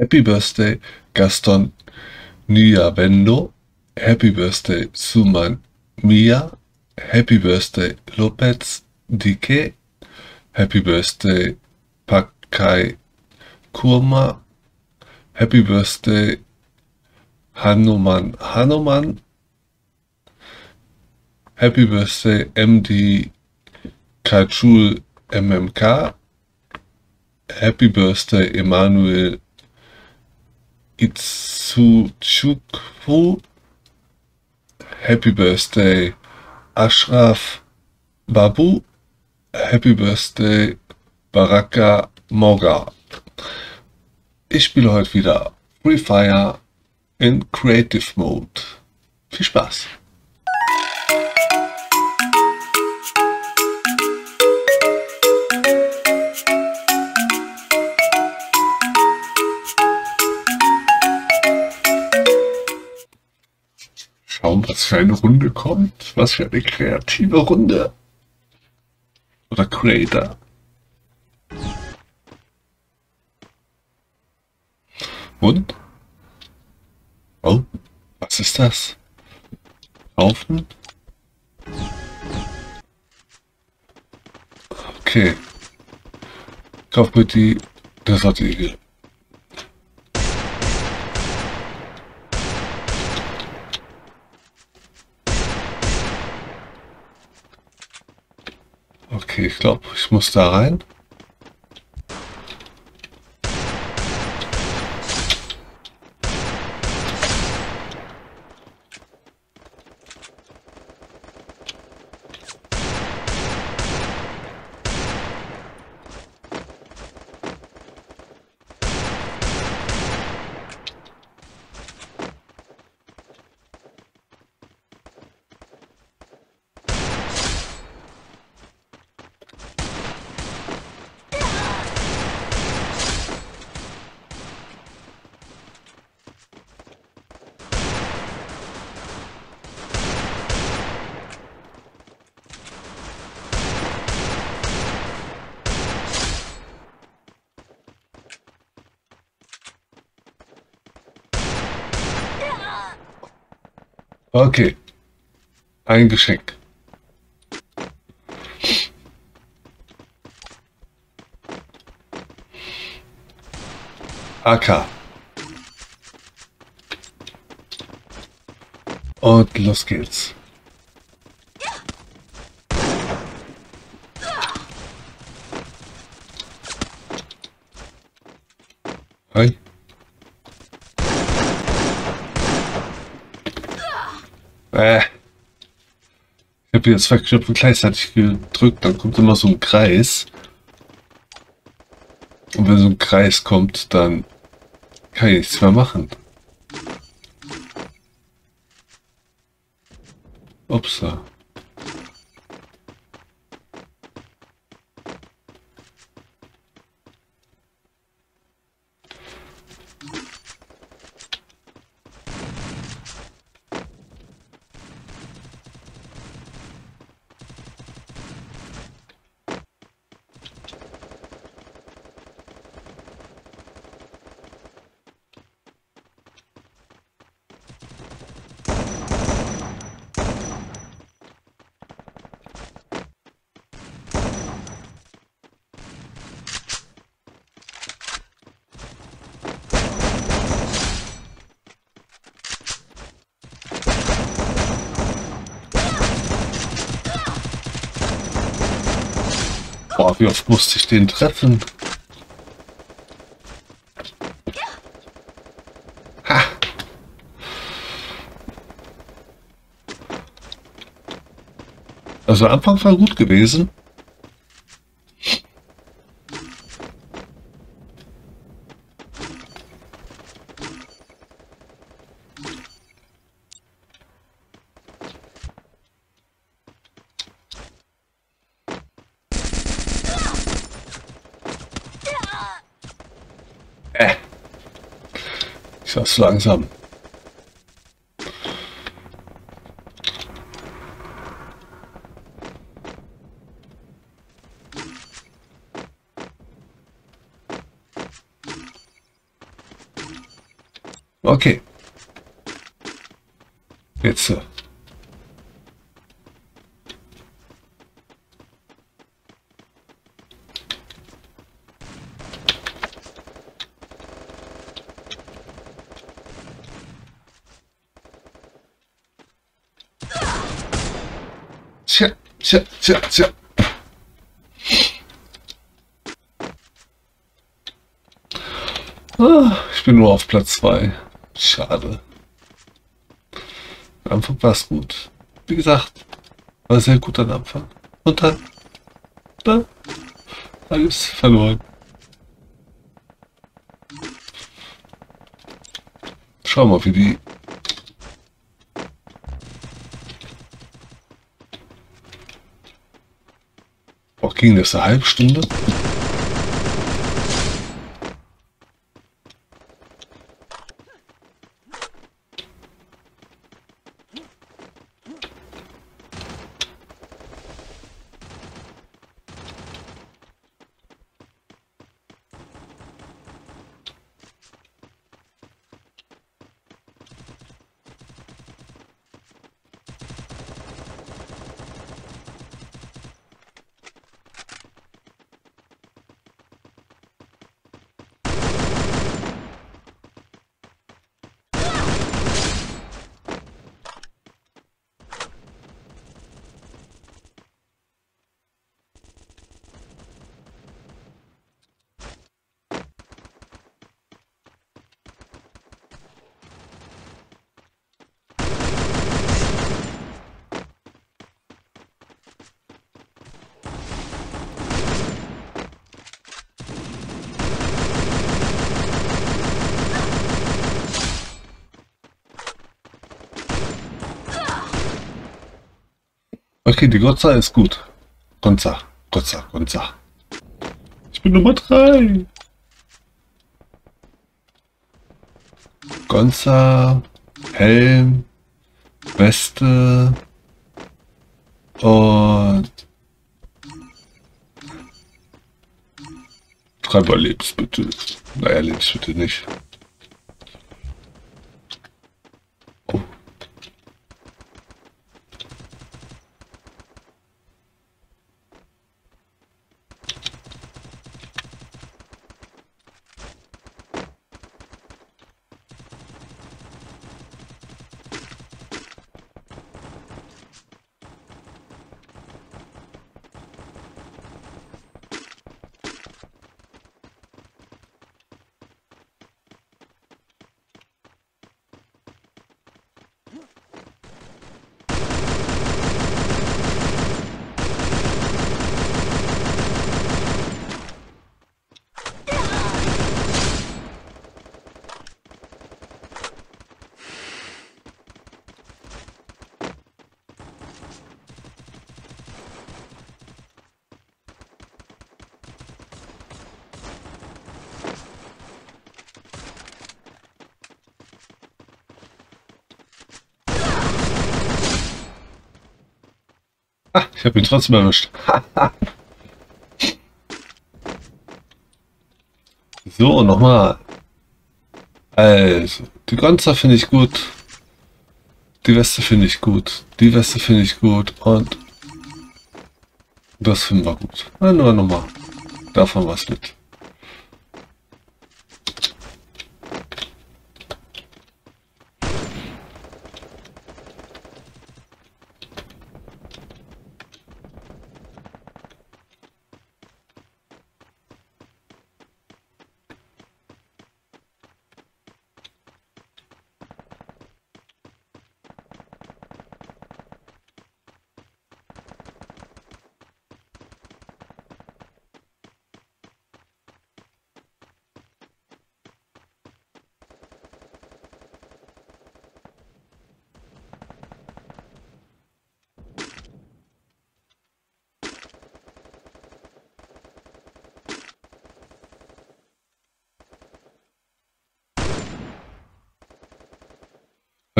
Happy Birthday Gaston Nyavendo. Happy Birthday Suman Mia. Happy Birthday Lopez Dike. Happy Birthday Pakai Kurma. Happy Birthday Hanuman Hanuman. Happy Birthday MD Kachul MMK. Happy Birthday Emanuel Itsuchukwu. Happy Birthday Ashraf Babu. Happy Birthday Baraka Moga. Ich spiele heute wieder Free Fire in Creative Mode. Viel Spaß! Schauen, was für eine Runde kommt. Was für eine kreative Runde. Oder Creator. Und? Oh, was ist das? Kaufen? Okay. Kauf mir die Desertigel. Okay, ich glaube, ich muss da rein. Okay. Ein Geschenk. AK. Und los geht's. Äh. Ich habe jetzt zwei Knöpfe gleichzeitig gedrückt, dann kommt immer so ein Kreis. Und wenn so ein Kreis kommt, dann kann ich nichts mehr machen. Upsa. Wie oft musste ich den treffen? Ha. Also Anfang war gut gewesen. Äh. Ich sag's langsam. Okay. Jetzt. äh, Tja, tja, tja. Ah, ich bin nur auf Platz 2. Schade. Am Anfang war es gut. Wie gesagt, war sehr gut am Anfang. Und dann, dann, alles verloren. Schau mal, wie die ging das eine halbe Stunde? Okay, die Gotza ist gut. Gonza, Gotza, Gonza. Ich bin Nummer 3. Gonza, Helm, Weste und Treiber Lebensmittel. Naja, Lebensmittel nicht. Ich habe ihn trotzdem erwischt. so, nochmal. Also, die Gonza finde ich gut. Die Weste finde ich gut. Die Weste finde ich gut. Und das finden wir gut. Na, nur nochmal. Davon was mit.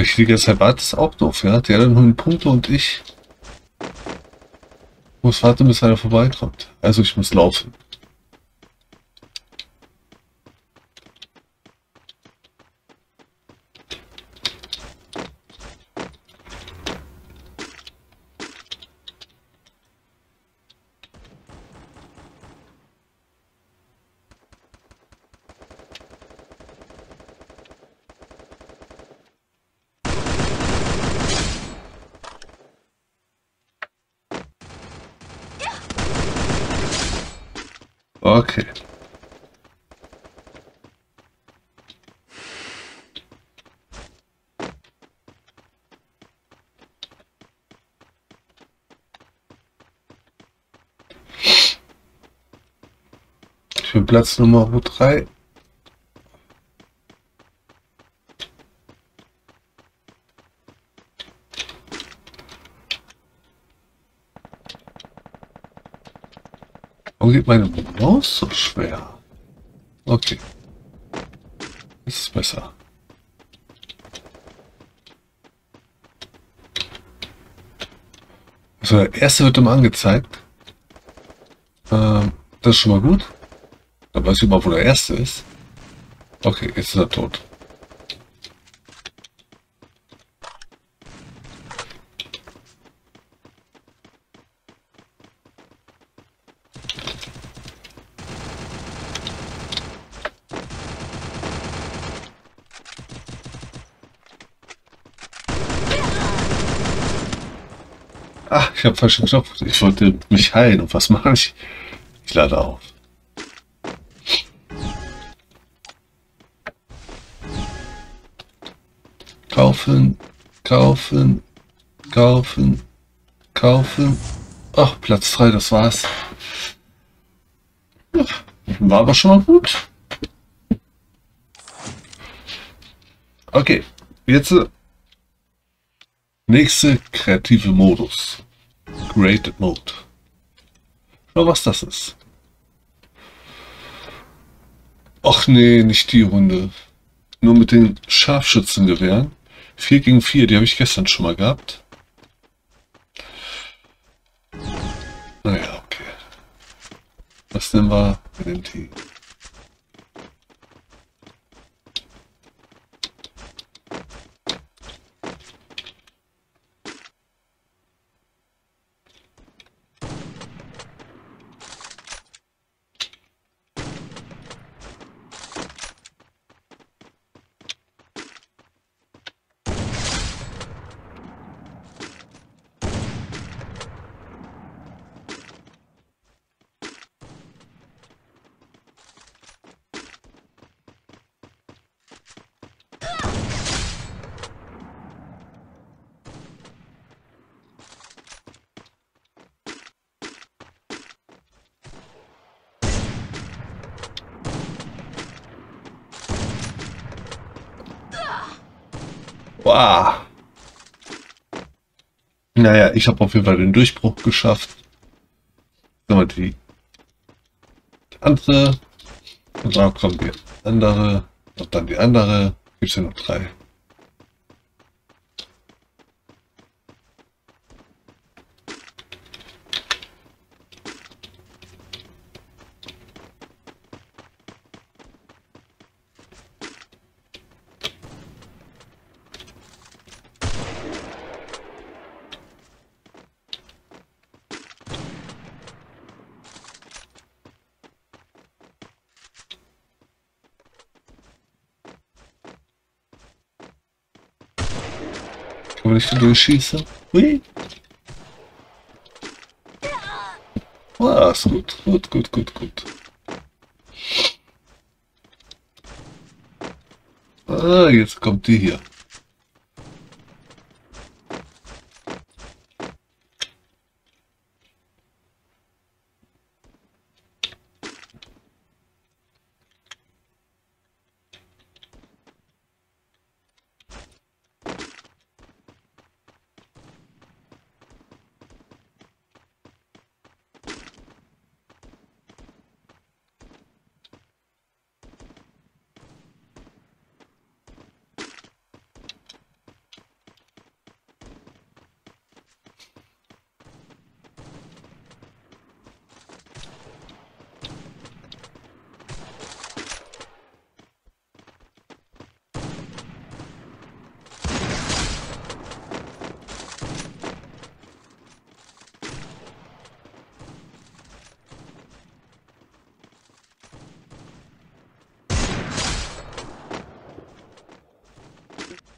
Ich ganze Zeit warte, ist auch doof, ja. Der hat nur Punkte und ich muss warten, bis einer vorbeikommt. Also ich muss laufen. Okay. Für Platz Nummer 3 geht meine Maus so schwer? Okay. Das ist besser. Also der erste wird immer angezeigt. Ähm, das ist schon mal gut. Da weiß ich mal, wo der erste ist. Okay, jetzt ist er tot. Ach, ich habe falsch Knopf. Ich wollte mich heilen. Und was mache ich? Ich lade auf. Kaufen, kaufen, kaufen, kaufen. Ach, Platz 3, das war's. War aber schon mal gut. Okay, jetzt Nächste kreative Modus. Created Mode. Schau, was das ist. Ach nee, nicht die Runde. Nur mit den Scharfschützengewehren. 4 gegen 4, die habe ich gestern schon mal gehabt. Naja, okay. Was nehmen wir? Wir nehmen die. Wow. Naja, ich habe auf jeden Fall den Durchbruch geschafft. Wir die andere. Und dann kommt die andere. Und dann die andere. Gibt es ja noch drei. Kann man nicht durchschießen? Hui. Ah, ist gut, gut, gut, gut, gut. Ah,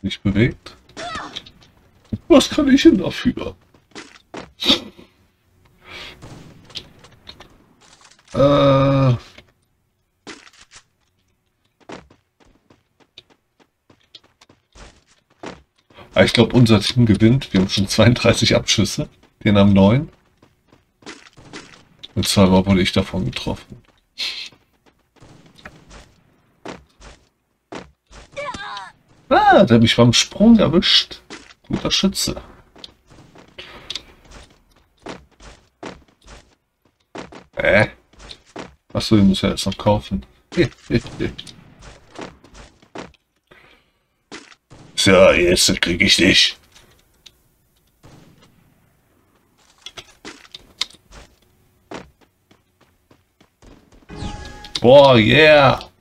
nicht bewegt. Was kann ich denn dafür? Äh... Ah, ich glaube, unser Team gewinnt. Wir haben schon 32 Abschüsse. Den haben 9. Und zwar wurde ich davon getroffen. Ah, der hat mich beim Sprung erwischt. Guter Schütze. Äh. Achso, den muss ja erst noch kaufen. so, jetzt krieg ich dich. Boah, yeah.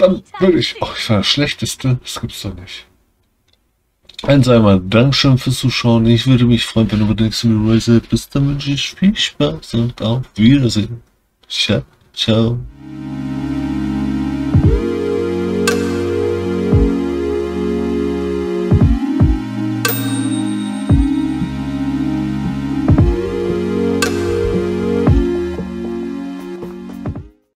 Dann würde ich... Oh, ich war der Schlechteste. Das gibt's doch nicht. Eins einmal Dankeschön fürs Zuschauen. Ich würde mich freuen, wenn du bei nächsten Video seid. Bis dann wünsche ich viel Spaß und auf Wiedersehen. Ciao, ciao.